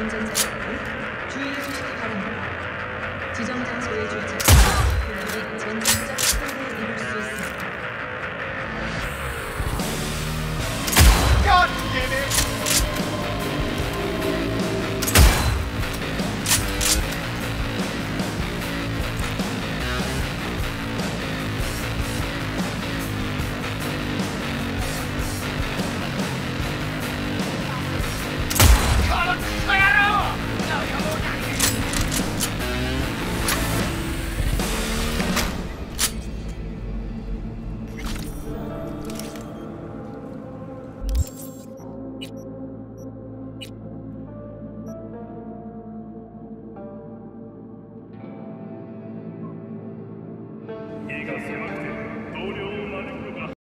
운전자 여러분 주의해 주시기 바랍니다. 지정 장소에 주차. Yeah, you go.